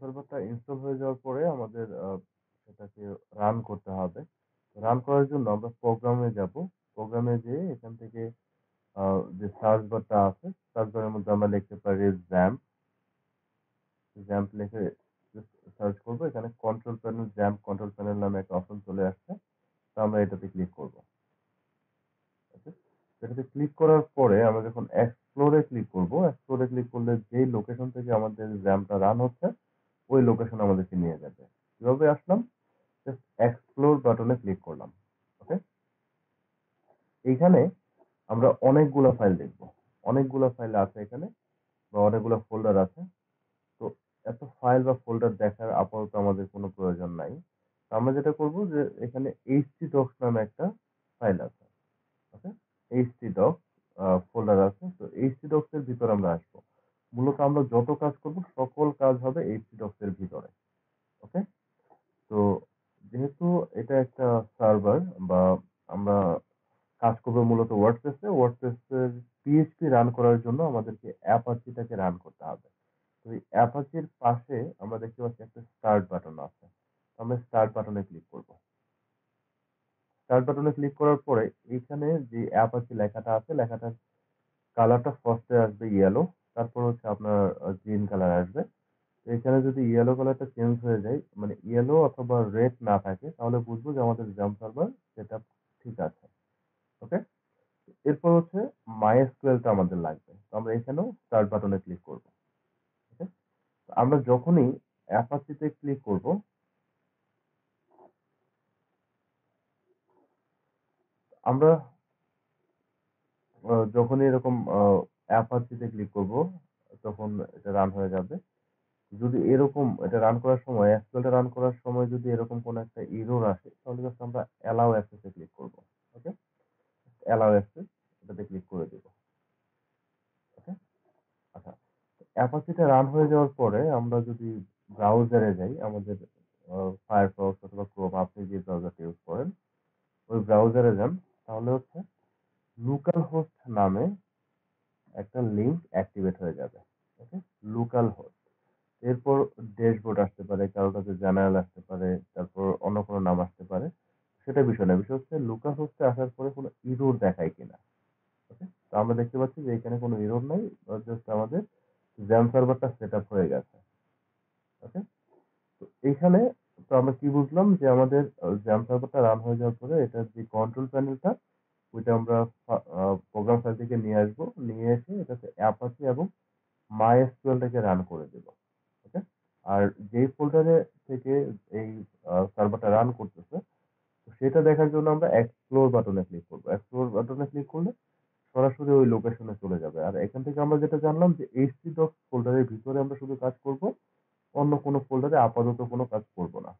সার্ভারটা install হয়ে যাওয়ার পরে আমাদের সেটাকে রান করতে হবে। রান করার জন্য আমরা প্রোগ্রামে যাব। প্রোগ্রামে যেয়ে এখান থেকে যে সার্চ বারটা আছে, সার্চ বারের মধ্যে আমরা লিখতে পারি XAMPP XAMPP লিখে সার্চ করব। এখানে control panel XAMPP control panel নামে একটা অপশন চলে আসছে। তো আমরা এটাতে ক্লিক করব। এটাতে ক্লিক করার পরে আমরা যখন এক্সপ্লোরে ক্লিক করব, এক্সপ্লোরে ক্লিক করলে যেই লোকেশন থেকে আমাদের XAMPP টা রান হচ্ছে, ওই লোকেশনে আমাদেরকে নিয়ে যাবে। কীভাবে আসলাম? জাস্ট এক্সপ্লোর বাটনে ক্লিক করলাম। ওকে? এইখানে আমরা অনেকগুলা ফাইল দেখব। অনেকগুলা ফাইল আছে এখানে বা অনেকগুলা ফোল্ডার আছে। তো এত ফাইল বা ফোল্ডার দেখার আপাতত আমাদের কোনো প্রয়োজন নাই। আমরা যেটা করব যে এখানে htdocs নামে একটা ফাইল আছে। ওকে? htdocs আ ফোল্ডার আছে। তো htdocs এর ভিতর আমরা আসব। মূলত আমরা যত কাজ করব সকল কাজ হবে htdocs এর ভিতরে। ওকে? তো যেহেতু এটা একটা সার্ভার বা আমরা কাজ করব মূলত ওয়ার্ডপ্রেসে। ওয়ার্ডপ্রেসের PHP রান করার জন্য আমাদেরকে অ্যাপাচি টাকে রান করতে হবে। তো এই অ্যাপাচির পাশে আমরা দেখতে পাচ্ছি একটা স্টার্ট বাটন আছে। আমরা স্টার্ট বাটনে ক্লিক করব। স্টার্ট বাটনে ক্লিক করার পরে এইখানে যে অ্যাপাচি লেখাটা আছে, লেখাটার কালারটা ফার্স্ট আসবে ইয়েলো, তারপর হচ্ছে আপনার গ্রিন কালার আসবে। এখানে যদি ইয়েলো কালারটা চেঞ্জ হয়ে যায়, মানে ইয়েলো অথবা রেড না থাকে তাহলে বুঝব যে আমাদের জাম্প সার্ভার সেটআপ ঠিক আছে। ওকে? এরপর হচ্ছে MySQL টা আমাদের লাগবে। তো আমরা এখানেও স্টার্ট বাটনে ক্লিক করব। ওকে? আমরা যখনই অ্যাপাচিতে ক্লিক করব আমরা যখনই এরকম অ্যাপাচিতে ক্লিক করব, তখন এটা রান হয়ে যাবে। যদি এরকম এটা রান করার সময় SQL রান করার সময় যদি এরকম কোনো একটা এরর আসে, তাহলে জাস্ট আমরা অ্যালাও অ্যাক্সেস ক্লিক করব। ওকে? অ্যালাও অ্যাক্সেস এটাতে ক্লিক করে দিব। ওকে? আচ্ছা। অ্যাপাচিটা রান হয়ে যাওয়ার পরে আমরা যদি ব্রাউজারে যাই, আমাদের Firefox অথবা Chrome আপনি যে ব্রাউজারটা ইউজ করেন, ওই ব্রাউজারে যান। তাহলে হচ্ছে লোকাল হোস্ট নামে একটা লিংক অ্যাক্টিভেট হয়ে যাবে। ওকে? localhost এরপর ড্যাশবোর্ড আসতে পারে, কারও কাছে জেনারেল আসতে পারে, তারপর অন্য কোনো নাম আসতে পারে। সেটা বিষয় না। বিষয় হচ্ছে localhost এ আসার পরে কোনো ইরোর দেখায় কিনা। ওকে? তো আমরা দেখতে পাচ্ছি যে এখানে কোনো ইরোর নাই। জাস্ট আমাদের জাম্প সার্ভারটা সেট আপ হয়ে গেছে। ওকে? তো এইখানে তো আমরা কি বুঝলাম যে আমাদের জাম্প সার্ভারটা রান হয়ে যাওয়ার পরে এটার যে কন্ট্রোল প্যানেলটা ওইটা আমরা প্রোগ্রাম ফাইল থেকে নিয়ে আসব। নিয়ে এসে এটাতে অ্যাপাচি এবং MySQL টাকে রান করে দেব। ওকে? আর যেই ফোল্ডারে থেকে এই সার্ভারটা রান করতেছে, সেটা দেখার জন্য আমরা এক্সপ্লোর বাটনে ক্লিক করব। এক্সপ্লোর বাটনে ক্লিক করলে সরাসরি ওই লোকেশনে চলে যাবে। আর এখান থেকে আমরা যেটা জানলাম যে htdocs ফোল্ডারের ভিতরে আমরা শুধু কাজ করব। অন্য কোনো ফোল্ডারে আপাতত কোনো কাজ করব না।